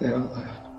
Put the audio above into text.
Yeah.